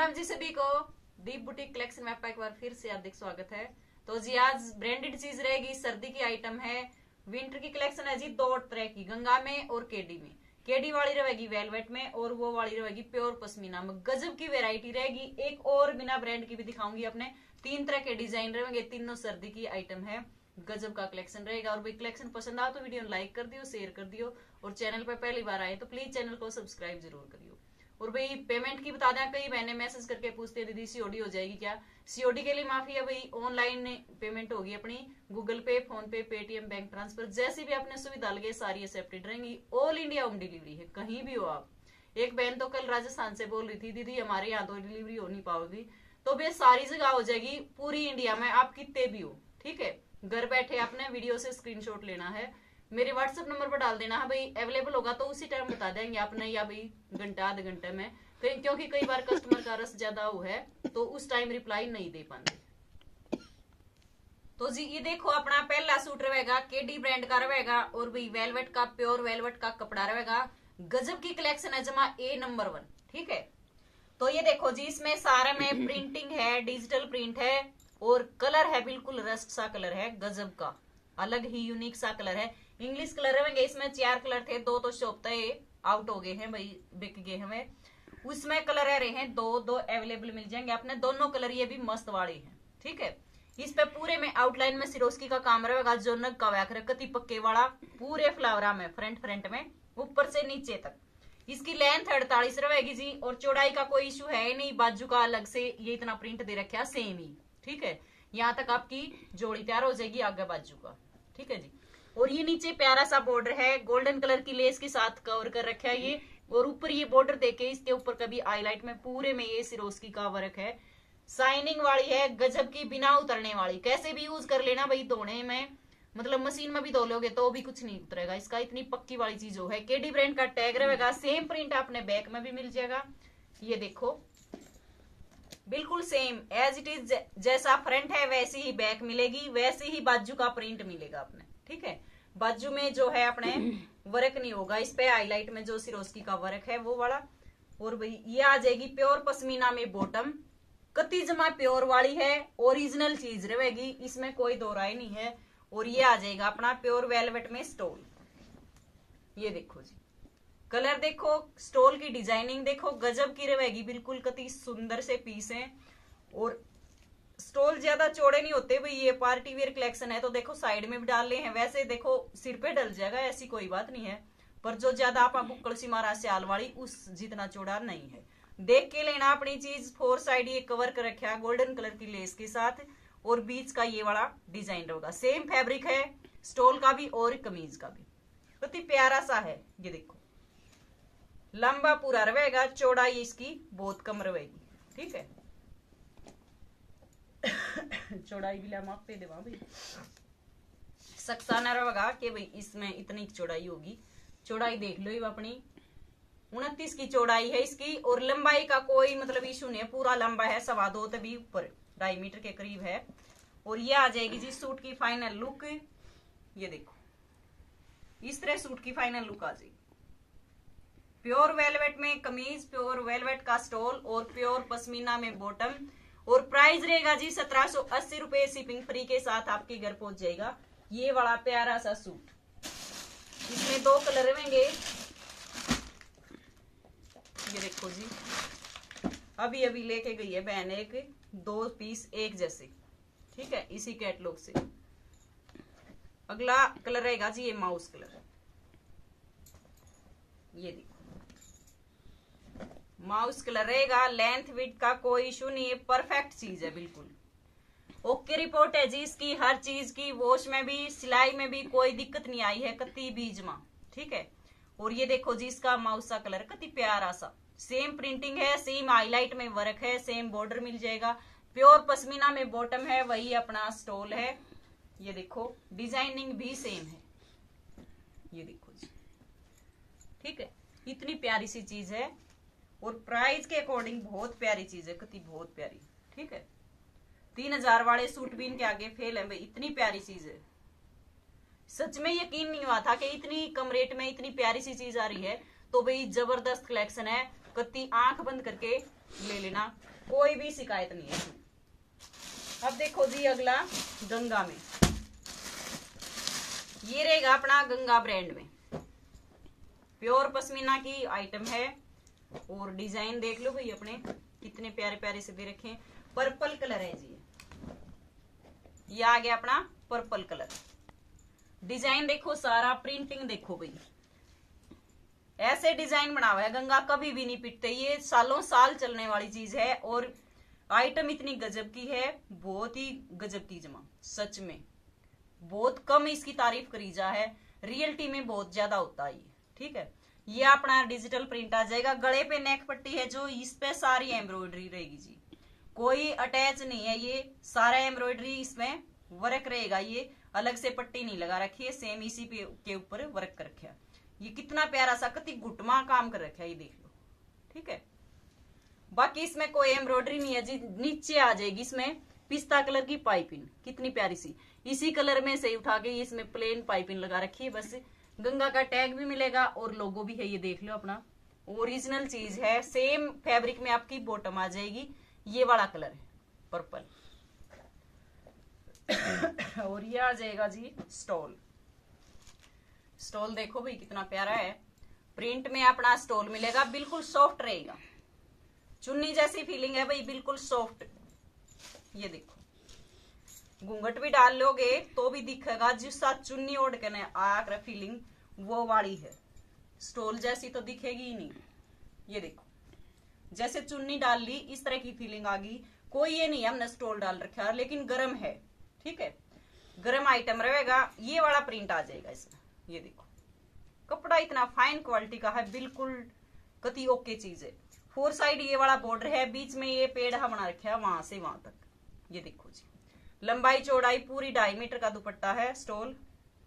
राम जी सभी को दीप boutique collection में आपका एक बार फिर से हार्दिक स्वागत है। तो जी, आज ब्रांडेड चीज़ रहेगी, सर्दी की आइटम है, विंटर की कलेक्शन है जी, दो तरह की, गंगा में और केडी में। केडी वाली रहेगी वेलवेट में और वो वाली रहेगी प्योर पश्मीना। में गजब की वेरायटी रहेगी, एक और बिना ब्रांड की भी दिखाऊँगी अपने। तीन तरह के डिज़ाइन रहेंगे, तीनों सर्दी की आइटम है, गजब का कलेक्शन रहेगा। और भाई, कलेक्शन पसंद आओ तो वीडियो लाइक कर दियो शेयर कर दियो। और चैनल पर पहली बार आए तो प्लीज़ चैनल को सब्सक्राइब ज़रूर करियो। और भाई पेमेंट की बता दें कई बहने मैसेज करके पूछते, दीदी सीओडी हो जाएगी क्या? सीओडी के लिए माफ़ी है भाई ऑनलाइन पेमेंट होगी अपनी गूगल पे फ़ोन पे पेटीएम बैंक ट्रांसफ़र जैसी भी आपने सुविधा लगे, सारी एक्सेप्टेड रहेंगी। ऑल इंडिया होम डिलीवरी है, कहीं भी हो आप। एक बहन तो कल राजस्थान से बोल रही थी, दीदी, हमारे यहाँ तो डिलीवरी हो नहीं पाओगी। तो भैया सारी जगह हो जाएगी, पूरी इंडिया में आप कितने भी हो, ठीक है? घर बैठे आपने वीडियो से स्क्रीनशॉट लेना है। मेरे व्हाट्सएप नंबर पर डाल देना, है भाई अवेलेबल होगा तो उसी टाइम बता देंगे आपने, या भाई, घंटा, आधे घंटे में। क्योंकि कई बार कस्टमर का रस ज़्यादा हो है तो उस टाइम रिप्लाई नहीं दे पाते। तो जी, ये देखो, अपना पहला सूट रहेगा केडी ब्रांड का रहेगा, और भाई वेलवेट का प्योर वेलवेट का कपड़ा रहेगा। गजब की कलेक्शन है जमा ए नंबर वन ठीक है? तो ये देखो जी, इसमें सारे में प्रिंटिंग है डिजिटल प्रिंट है, और कलर है, बिल्कुल रस्ट सा कलर है, गजब का। अलग ही यूनिक सा कलर है। इंग्लिश कलर रहेंगे इसमें चार कलर थे, दो तो शॉप आउट हो गए हैं भाई, बिक गए हमें उसमें कलर रह रहे हैं, दो दो अवेलेबल मिल जाएँगे। अपने दोनों कलर ये भी मस्त वाले हैं, ठीक है? इस पे पूरे में आउटलाइन में सिरोस्की का काम रहेगा जो नग का व्याक कति पक्के वाला, पूरे फ्लावरा में फ्रंट फ्रंट में, ऊपर से नीचे तक। इसकी लेंथ अड़तालीस रहेगी जी, और चौड़ाई का कोई इशू है नहीं, बाजू का अलग से ये इतना प्रिंट दे रखा सेम ही, ठीक है? यहाँ तक आपकी जोड़ी तैयार हो जाएगी आगे बाजू का, ठीक है जी? और ये नीचे प्यारा सा बॉर्डर है। गोल्डन कलर की लेस के साथ कवर कर रखा है ये। और ऊपर ये बॉर्डर देखे, इसके ऊपर कभी आईलाइट में पूरे में ये सिरोस्की का वर्क है। साइनिंग वाली है, गजब की, बिना उतरने वाली। कैसे भी यूज़ कर लेना भाई धोने में। मतलब मशीन में भी धो लोगे तो भी कुछ नहीं उतरेगा। इसका इतनी पक्की वाली चीज़ हो है। केडी ब्रांड का टैग रहेगा। सेम प्रिंट आपने बैक में भी मिल जाएगा। ये देखो। बिल्कुल सेम एज इट इज़ जैसा फ्रंट है, वैसी ही बैक मिलेगी। वैसे ही बाजू का प्रिंट मिलेगा अपने ठीक है? बाजू में जो है अपने वर्क नहीं होगा इस पे हाईलाइट में जो सिरोस्की का वर्क है वो वाला। और भाई ये आ जाएगी प्योर पश्मीना में बॉटम कति जमा प्योर वाली है ओरिजिनल चीज़ रहेगी इसमें कोई दो राय नहीं है। और ये आ जाएगा अपना प्योर वेलवेट में स्टोल ये देखो जी। कलर देखो स्टोल की डिज़ाइनिंग देखो गजब की रहेगी बिल्कुल कति सुंदर से पीस है। और स्टोल ज़्यादा चौड़े नहीं होते, भाई ये पार्टी वेयर कलेक्शन है तो देखो साइड में भी डाल ले हैं। वैसे देखो, सिर पे डल जाएगा, ऐसी कोई बात नहीं है। पर जो ज़्यादा आप बुक्कड़ सी मारा स्याल वाली, उस जितना चौड़ा नहीं है। देख के लेना अपनी चीज़ फोर साइड ये कवर कर रखा गोल्डन कलर की लेस के साथ, और बीच का ये वाला डिज़ाइन होगा। सेम फैब्रिक है स्टोल का भी और कमीज का भी। ही प्यारा सा है, ये देखो। लंबा पूरा रहेगा चौड़ाई इसकी, बहुत कम रहेगी। ठीक है? चौड़ाई भी ला माप पे देवा भाई। सक्सा न रहेगा कि भाई, इसमें इतनी चौड़ाई होगी। चौड़ाई देख लो अपनी। उनतीस की चौड़ाई है इसकी, और लंबाई का कोई मतलब इशू नहीं है, पूरा लंबा है, सवा दो तभी ऊपर, ढाई मीटर के करीब है। और ये आ जाएगी जी सूट की फाइनल लुक ये देखो। इस तरह सूट की फाइनल लुक आ जाएगी। प्योर वेलवेट में कमीज प्योर वेलवेट का स्टोल और प्योर पश्मीना में बॉटम और प्राइस रहेगा जी सत्रह सो अस्सी रुपए शिपिंग फ्री के साथ आपके घर पहुँच जाएगा। ये बड़ा प्यारा सा सूट। इसमें दो कलर रहेंगे। ये देखो जी। अभी अभी लेके गई है बहन एक, दो पीस एक जैसे। ठीक है? इसी कैटलॉग से। अगला कलर रहेगा जी ये माउस कलर ये देखो। माउस कलर रहेगा लेंथ विथ का कोई इशू नहीं है परफेक्ट चीज़ है, बिल्कुल। ओके रिपोर्ट है जी इसकी, हर चीज़ की वॉश में भी, सिलाई में भी कोई दिक्कत नहीं आई है कति बीज में, ठीक है? और ये देखो जी इसका माउस का कलर कति प्यारा सा। सेम प्रिंटिंग है सेम हाईलाइट में वर्क है सेम बॉर्डर मिल जाएगा। प्योर पश्मीना में बॉटम है, वही अपना स्टोल है। ये देखो डिज़ाइनिंग भी सेम है। ये देखो जी, ठीक है? इतनी प्यारी सी चीज़ है। और प्राइस के अकॉर्डिंग बहुत प्यारी चीज़ है कति बहुत प्यारी, ठीक है? तीन हज़ार वाले सूट भी इनके आगे फेल है भाई, इतनी प्यारी चीज़ है। सच में यकीन नहीं हुआ था कि इतनी कम रेट में इतनी प्यारी सी चीज़ आ रही है तो भाई ज़बरदस्त कलेक्शन है कति आँख बंद करके ले लेना, कोई भी शिकायत नहीं है अब देखो जी अगला, गंगा में। ये रहेगा अपना गंगा ब्रांड में। प्योर पश्मीना की आइटम है। और डिज़ाइन देख लो भाई अपने, कितने प्यारे प्यारे से दे रखे हैं। पर्पल कलर है जी ये। आ गया अपना पर्पल कलर। डिज़ाइन देखो, सारा प्रिंटिंग देखो भाई। ऐसे डिज़ाइन बना हुआ है, गंगा कभी भी नहीं पिटते। ये सालों साल चलने वाली चीज़ है और आइटम इतनी गजब की है, बहुत ही गजब की जमा, सच में। बहुत कम इसकी तारीफ़ करी जा है, रियलिटी में बहुत ज़्यादा होता है ठीक है? ये अपना डिजिटल प्रिंट आ जाएगा। गले पे नेक पट्टी है जो, इस पे सारी एम्ब्रॉयडरी रहेगी जी। कोई अटैच नहीं है ये, सारा एम्ब्रॉयडरी इसमें वर्क रहेगा। ये अलग से पट्टी नहीं लगा रखी है सेम इसी पे, के ऊपर वर्क कर रखा ये कितना प्यारा सा कति घुटमा काम कर रखा ये देख लो। ठीक है? बाकी इसमें कोई एम्ब्रॉयडरी नहीं है जी। नीचे आ जाएगी इसमें पिस्ता कलर की पाइपिंग। कितनी प्यारी सी। इसी कलर में से उठा के इसमें प्लेन पाइपिंग लगा रखी है, बस गंगा का टैग भी मिलेगा और लोगो भी है, ये देख लो अपना। ओरिजिनल चीज़ है सेम फैब्रिक में आपकी बॉटम आ जाएगी। ये वाला कलर है पर्पल और ये आ जाएगा जी स्टॉल स्टॉल देखो भाई, कितना प्यारा है। प्रिंट में अपना स्टॉल मिलेगा, बिल्कुल सॉफ्ट रहेगा। चुन्नी जैसी फीलिंग है भाई, बिल्कुल सॉफ्ट ये देखो। घूंघट भी डाल लोगे तो भी दिखेगा, जिस साथ चुन्नी ओढ़ के ना आकर फीलिंग वो वाली है। स्टोल जैसी तो दिखेगी ही नहीं। ये देखो। जैसे चुन्नी डाल ली, इस तरह की फीलिंग आ गई। कोई ये नहीं, हमने स्टोल डाल रखा है, लेकिन गर्म है। ठीक है? गर्म आइटम रहेगा, ये वाला प्रिंट आ जाएगा इसमें। ये देखो। कपड़ा इतना फाइन क्वालिटी का है, बिल्कुल कति ओके चीज़ है। फोर साइड ये वाला बॉर्डर है, बीच में ये पेड़ बना रखा है, वहाँ से वहाँ तक। ये देखो जी। लंबाई चौड़ाई पूरी ढाई मीटर का दुपट्टा है, स्टोल।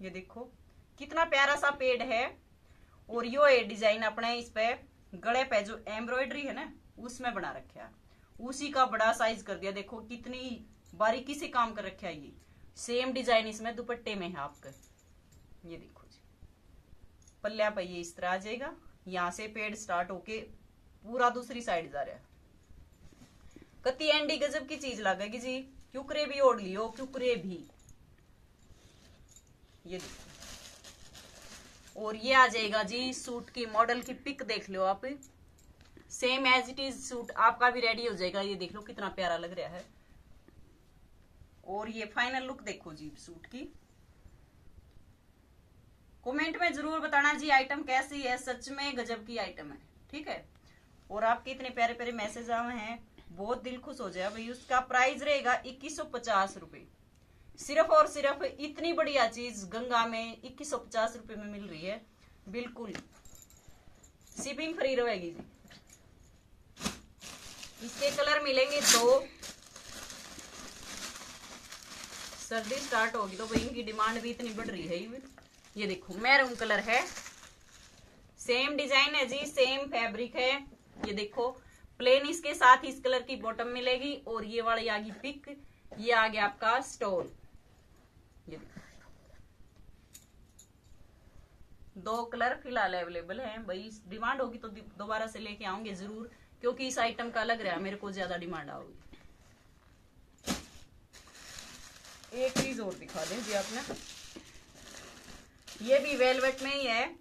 ये देखो। कितना प्यारा सा पेड़ है। और यो है डिज़ाइन अपने इस पे गले पे जो एम्ब्रॉयडरी है ना, उसमें बना रखा उसी का बड़ा साइज़ कर दिया। देखो, कितनी बारीकी से काम कर रखा ये। सेम डिज़ाइन इसमें, दुपट्टे में है आपका। ये देखो जी। पल्ला पे ये इस तरह आ जाएगा। यहाँ से पेड़ स्टार्ट होके पूरा दूसरी साइड जा रहा है। कति एंडी गजब की चीज़ लगेगी जी। क्यूकरे भी ओढ़ लियो क्यूकरे भी। ये देखो। और ये आ जाएगा जी सूट की मॉडल की पिक देख लो आप। Same as it is suit आपका भी रेडी हो जाएगा। ये देख लो कितना प्यारा लग रहा है। और ये फाइनल लुक देखो जी सूट की। कमेंट में ज़रूर बताना जी आइटम कैसी है, सच में गजब की आइटम है। ठीक है? और आपके इतने प्यारे प्यारे मैसेज आए हैं, बहुत दिल खुश हो जाए। भाई उसका प्राइस रहेगा इक्कीस सौ पचास रूपए। सिर्फ़ और सिर्फ़ इतनी बढ़िया चीज़ गंगा में इक्कीस सौ पचास रुपये में मिल रही है। बिल्कुल। शिपिंग फ्री रहेगी जी। इसके कलर मिलेंगे दो। सर्दी स्टार्ट होगी तो भाई इनकी डिमांड भी इतनी बढ़ रही है। ये देखो मैरून कलर है। सेम डिज़ाइन है जी सेम फैब्रिक है। ये देखो प्लेन इसके साथ इस कलर की बॉटम मिलेगी और ये वाली आ गई पिक ये आ गया आपका स्टोल ये दो कलर फ़िलहाल अवेलेबल है। भाई डिमांड होगी तो दोबारा से लेके आऊँगे ज़रूर, क्योंकि इस आइटम का लग रहा मेरे को ज़्यादा डिमांड आओगी। एक चीज़ और दिखा दें जी आपने। ये भी वेलवेट में ही है।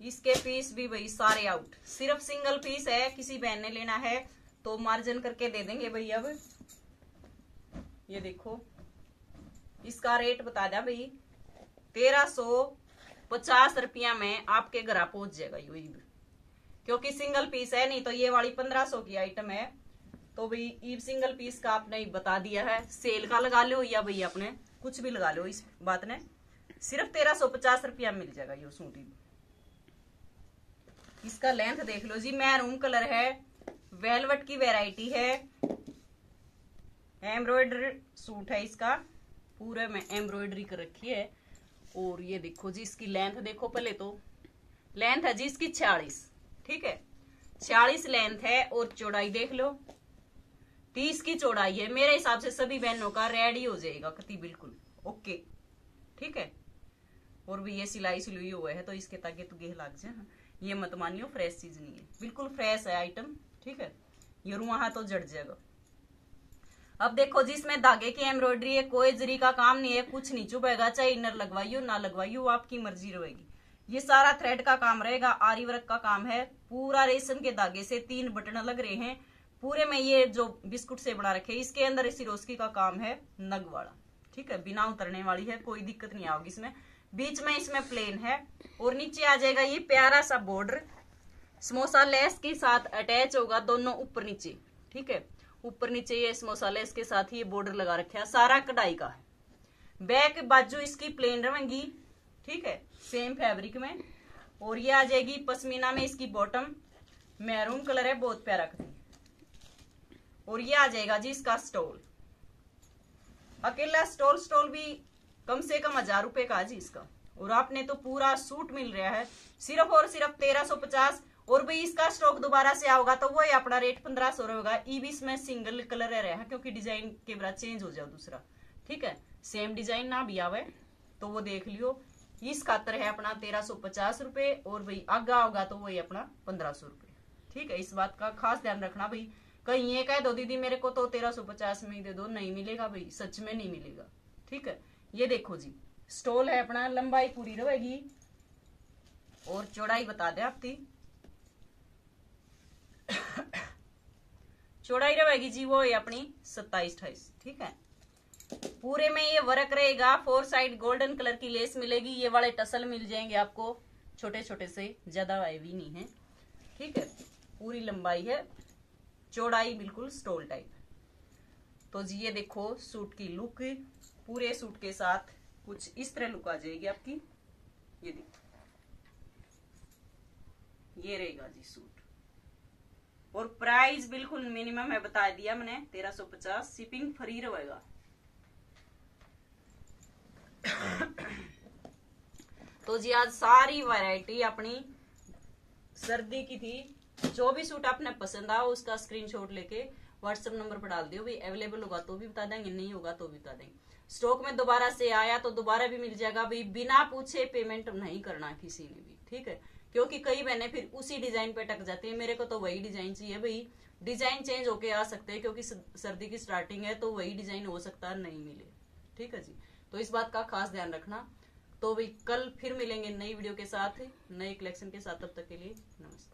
इसके पीस भी भाई सारे आउट सिर्फ़ सिंगल पीस है, किसी बहन ने लेना है तो मार्जिन करके दे देंगे भाई अब। ये देखो। इसका रेट बता दिया भाई। तेरह सो पचास रुपया में आपके घर पहुँच जाएगा यू क्योंकि सिंगल पीस है, नहीं तो ये वाली पंद्रह सौ की आइटम है। तो भाई ईव सिंगल पीस का आपने बता दिया है। सेल का लगा लो या भाई आपने कुछ भी लगा लो इस बात ने। सिर्फ़ तेरह सौ पचास रुपया मिल जाएगा ये सूट इसका लेंथ देख लो जी मैरूम कलर है वेलवेट की वेराइटी है। एम्ब्रॉयडर सूट है इसका। पूरे में एम्ब्रॉयडरी कर रखी है। और ये देखो जी, इसकी लेंथ देखो पहले तो। लेंथ है जी इसकी छियालीस ठीक है? छियालीस लेंथ है और चौड़ाई देख लो। तीस की चौड़ाई है। मेरे हिसाब से सभी बहनों का रेडी हो जाएगा कति, बिल्कुल। ओके, ठीक है? और भी ये सिलाई सिलुई हुआ है तो इसके ताकि तो गेह लग जाए ये मत मानियो, फ्रेश चीज़ नहीं है। बिल्कुल फ्रेश है आइटम ठीक है? ये वहाँ तो जड़ जाएगा। अब देखो जी, इसमें धागे की एम्ब्रॉयडरी है, कोई जरी का काम नहीं है, कुछ नहीं चुभेगा, चाहे इनर लगवाइयो, ना लगवाइयो आपकी मर्ज़ी रहेगी। ये सारा थ्रेड का काम रहेगा, आरी वर्क का काम है। पूरा रेशम के धागे से तीन बटन लग रहे हैं। पूरे में ये जो बिस्कुट से बना रखे इसके अंदर सिरोस्की का काम है, नग वाला। ठीक है, बिना उतरने वाली है, कोई दिक्कत नहीं आओगी इसमें। बीच में इसमें प्लेन है, और नीचे आ जाएगा ये प्यारा सा बॉर्डर समोसा, लेस के साथ अटैच होगा, दोनों ऊपर नीचे। ठीक है ऊपर नीचे ये समोसा लेस के साथ ही ये बॉर्डर लगा रखे है। सारा कढ़ाई का बैक बाजू इसकी प्लेन रहेंगी, ठीक है? सेम फैब्रिक में। और ये आ जाएगी पश्मीना में इसकी बॉटम मैरून कलर है, बहुत प्यारा कलर और ये आ जाएगा जी इसका स्टोल अकेला स्टोल स्टोल भी कम से कम हज़ार रुपए का जी इसका। और आपने तो पूरा सूट मिल रहा है। सिर्फ़ और सिर्फ़ तेरह सौ पचास और भाई इसका स्टॉक दोबारा से आओगा तो वही अपना रेट पंद्रह सौ रहेगा। ई भी इसमें सिंगल कलर रह रहा क्योंकि डिज़ाइन के बाद चेंज हो जाओ दूसरा। ठीक है? सेम डिज़ाइन ना भी आवे तो वो देख लियो। इस खातर है अपना तेरह सौ पचास रुपए, और भाई आगा होगा तो वही अपना पंद्रह सौ रुपए। ठीक है? इस बात का खास ध्यान रखना भाई। कहीं ये कह दो, दीदी, मेरे को तो तेरह सौ पचास में ही दे दो। नहीं मिलेगा भाई, सच में नहीं मिलेगा। ठीक है? ये देखो जी स्टोल है अपना, लंबाई पूरी रहेगी। और चौड़ाई बता दे आपकी। चौड़ाई रहेगी जी, वो अपनी सत्ताईस अठाईस ठीक है? पूरे में ये वर्क रहेगा, फोर साइड गोल्डन कलर की लेस मिलेगी, ये वाले टसल मिल जाएँगे आपको छोटे छोटे से, ज़्यादा हैवी नहीं है, ठीक है? पूरी लंबाई है, चौड़ाई बिल्कुल स्टोल टाइप तो जी, ये देखो सूट की लुक पूरे सूट के साथ कुछ इस तरह लुक आ जाएगी आपकी, ये देखो। ये रहेगा जी सूट और प्राइस बिल्कुल मिनिमम है, बता दिया मैंने, तेरह सौ पचास शिपिंग फ्री रहेगा। तो जी, आज सारी वैरायटी अपनी सर्दी की थी, जो भी सूट आपने पसंद आया, उसका स्क्रीनशॉट लेके व्हाट्सएप नंबर पर डाल दियो भाई अवेलेबल होगा तो भी बता देंगे, नहीं होगा तो भी बता देंगे। स्टॉक में दोबारा से आया तो दोबारा भी मिल जाएगा भाई बिना पूछे पेमेंट नहीं करना किसी ने भी, ठीक है? क्योंकि कई बहने फिर उसी डिज़ाइन पे टक जाती है। मेरे को तो वही डिज़ाइन चाहिए भाई। डिज़ाइन चेंज होके आ सकते हैं क्योंकि सर्दी की स्टार्टिंग है तो वही डिज़ाइन हो सकता है, नहीं मिले। ठीक है जी? तो इस बात का खास ध्यान रखना। तो भाई, कल फिर मिलेंगे नई वीडियो के साथ, नए कलेक्शन के साथ। तब तक के लिए नमस्कार